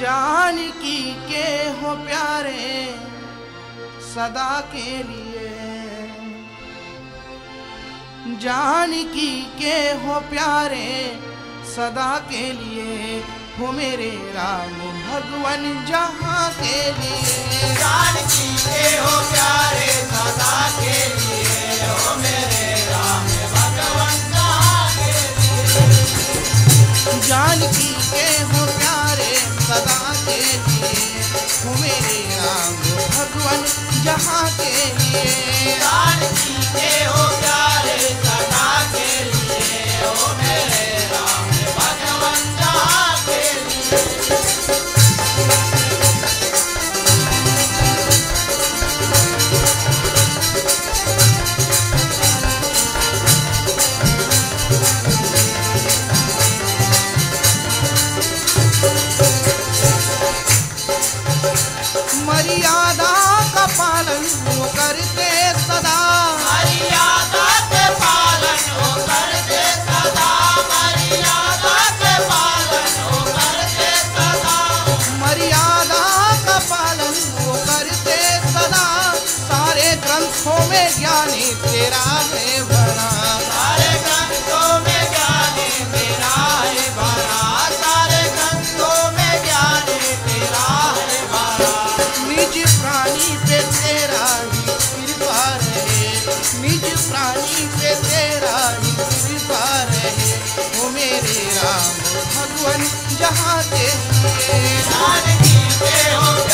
जानकी के हो प्यारे सदा के लिए। जानकी के हो प्यारे सदा के लिए। हो मेरे राम भगवान जहाँ के लिए। जानकी के हो प्यारे भगवान जहाँ के लिए। हो प्यारे ज्ञानी तेरा है बना। सारे ग्रंथों में ज्ञानी तेरा है भरा सारे ग्रंथों में ज्ञानी तेरा है भरा निज प्राणी पे तेरा ही कृपा रहे। निज प्राणी पे तेरा ही कृपा रहे। वो मेरे राम, भगवान जहाँ के जानकी हो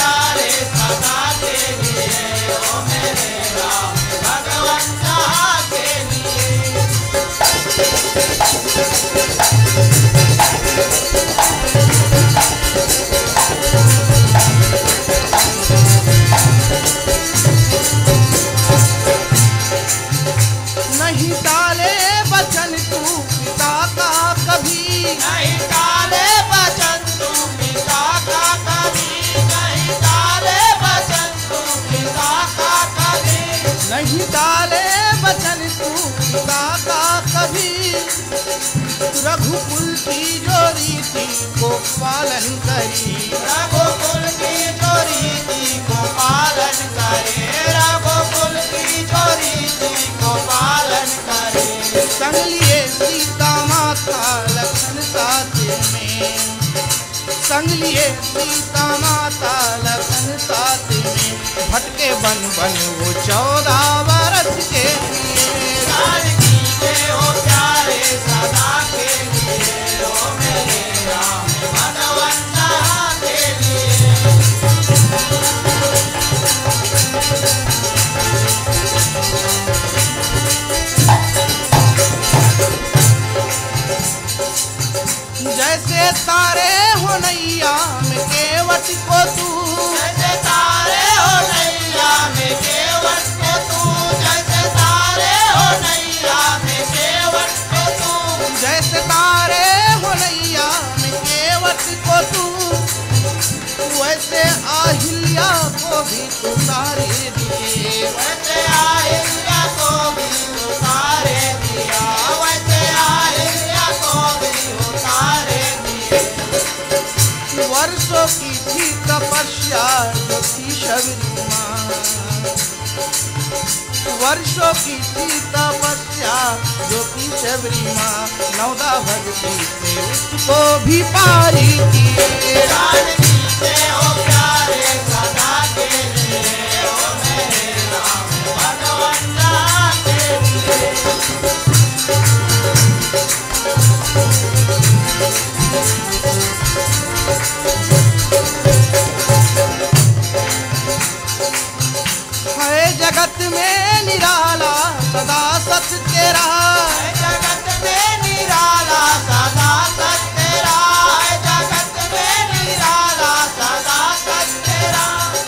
नहीं डाले बचन तू पिता का कभी रघुकुल की जो रीति को पालन करी। रघुकुल की जो रीति को पालन करे। रघुकुल की जो रीति को पालन करे। संग सीता माता संग लिए सीता माता लखन साथ में। भटके बन बन वो चौदह वर्ष के तू भी दिए। वर्षों की थी तपस्या थी शबरी वर्षों की थी तपस्या, जो की शबरी माँ। नौदा भक्ति से उसको भी पारी किए जगत में निराला सदा सत तेरा। है जगत में निराला सदा सत्य है जगत में निराला सदा सत्य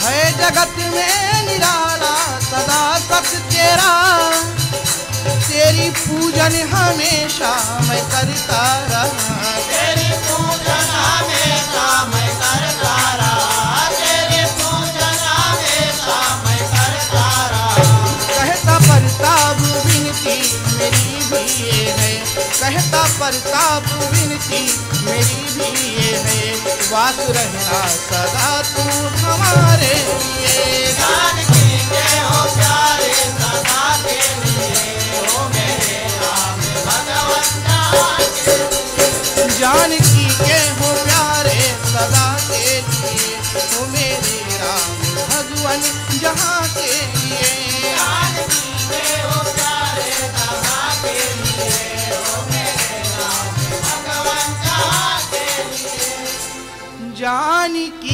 है जगत में निराला सदा सत तेरा। तेरी पूजन हमेशा मैं करता रहा। मेरी भी ये है कहता प्रताप विनती मेरी भी ये है। वास रहना सदा तू हमारे लिए। जानकी के हो प्यारे सदा के लिए हो मेरे राम भगवान जहाँ के जानकी के हो प्यारे सदा के लिए हो मेरे राम भगवान जहाँ के लिए। लिए